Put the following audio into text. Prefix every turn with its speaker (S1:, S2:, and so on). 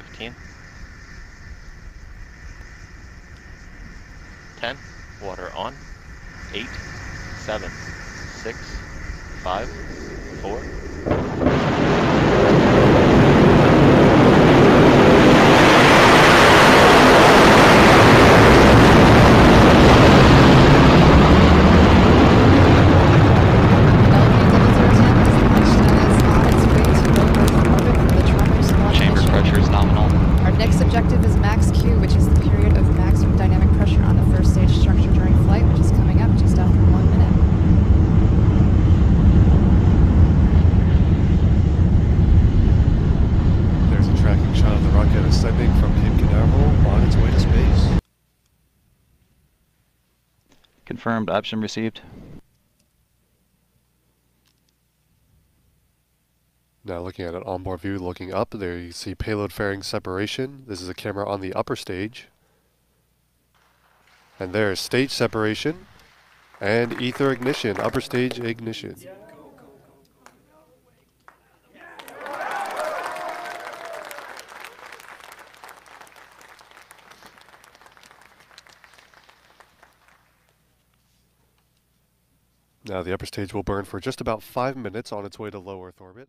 S1: 15. 10. Water on. 8, 7, 6, 5, 4,
S2: objective is max Q, which is the period of maximum dynamic pressure on the first stage structure during flight, which is coming up just after one minute.
S3: There's a tracking shot of the rocket ascending from Cape Canaveral on its way to space.
S4: Confirmed. Option received.
S3: Now looking at an onboard view, looking up, there you see payload fairing separation. This is a camera on the upper stage. And there is stage separation and Aether ignition, upper stage ignition. Now the upper stage will burn for just about five minutes on its way to low Earth orbit.